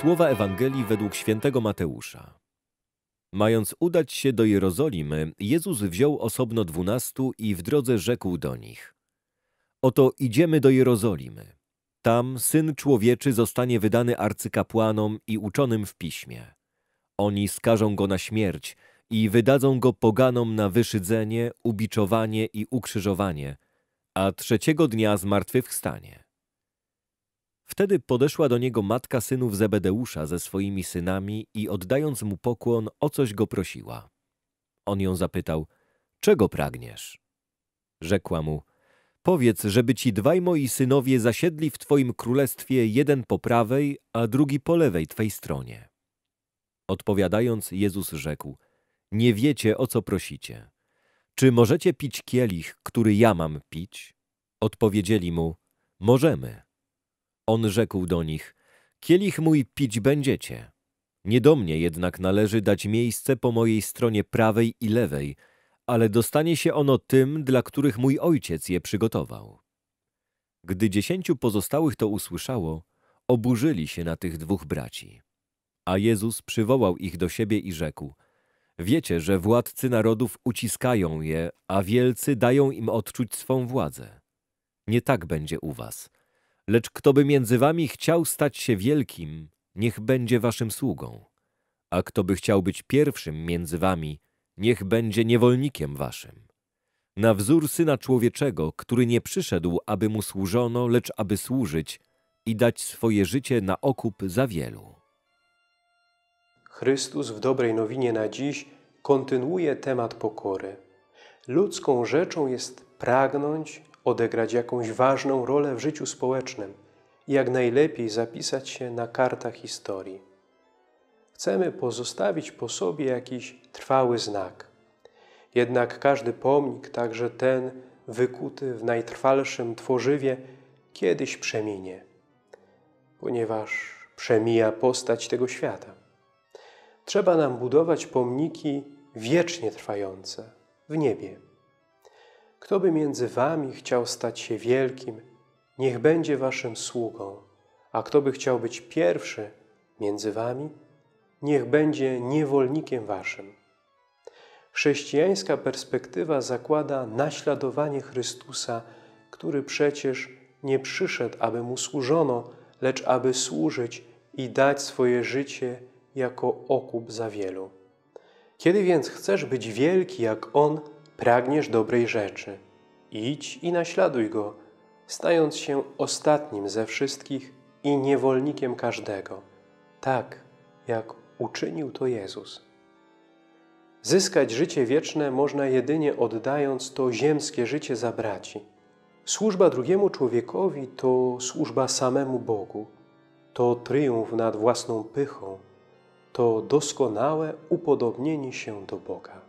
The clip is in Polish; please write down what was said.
Słowa Ewangelii według świętego Mateusza. Mając udać się do Jerozolimy, Jezus wziął osobno dwunastu i w drodze rzekł do nich: Oto idziemy do Jerozolimy. Tam syn człowieczy zostanie wydany arcykapłanom i uczonym w piśmie. Oni skażą go na śmierć i wydadzą go poganom na wyszydzenie, ubiczowanie i ukrzyżowanie, a trzeciego dnia zmartwychwstanie. Wtedy podeszła do niego matka synów Zebedeusza ze swoimi synami i oddając mu pokłon, o coś go prosiła. On ją zapytał, czego pragniesz? Rzekła mu, powiedz, żeby ci dwaj moi synowie zasiedli w twoim królestwie jeden po prawej, a drugi po lewej twej stronie. Odpowiadając, Jezus rzekł, nie wiecie, o co prosicie. Czy możecie pić kielich, który ja mam pić? Odpowiedzieli mu, możemy. On rzekł do nich, kielich mój pić będziecie. Nie do mnie jednak należy dać miejsce po mojej stronie prawej i lewej, ale dostanie się ono tym, dla których mój ojciec je przygotował. Gdy dziesięciu pozostałych to usłyszało, oburzyli się na tych dwóch braci. A Jezus przywołał ich do siebie i rzekł, wiecie, że władcy narodów uciskają je, a wielcy dają im odczuć swą władzę. Nie tak będzie u was – Lecz kto by między wami chciał stać się wielkim, niech będzie waszym sługą. A kto by chciał być pierwszym między wami, niech będzie niewolnikiem waszym. Na wzór Syna Człowieczego, który nie przyszedł, aby mu służono, lecz aby służyć i dać swoje życie na okup za wielu. Chrystus w dobrej nowinie na dziś kontynuuje temat pokory. Ludzką rzeczą jest pragnąć, odegrać jakąś ważną rolę w życiu społecznym i jak najlepiej zapisać się na kartach historii. Chcemy pozostawić po sobie jakiś trwały znak. Jednak każdy pomnik, także ten wykuty w najtrwalszym tworzywie, kiedyś przeminie, ponieważ przemija postać tego świata. Trzeba nam budować pomniki wiecznie trwające w niebie. Kto by między wami chciał stać się wielkim, niech będzie waszym sługą, a kto by chciał być pierwszy między wami, niech będzie niewolnikiem waszym. Chrześcijańska perspektywa zakłada naśladowanie Chrystusa, który przecież nie przyszedł, aby Mu służono, lecz aby służyć i dać swoje życie jako okup za wielu. Kiedy więc chcesz być wielki jak On, pragniesz dobrej rzeczy. Idź i naśladuj Go, stając się ostatnim ze wszystkich i niewolnikiem każdego, tak jak uczynił to Jezus. Zyskać życie wieczne można jedynie oddając to ziemskie życie za braci. Służba drugiemu człowiekowi to służba samemu Bogu, to triumf nad własną pychą, to doskonałe upodobnienie się do Boga.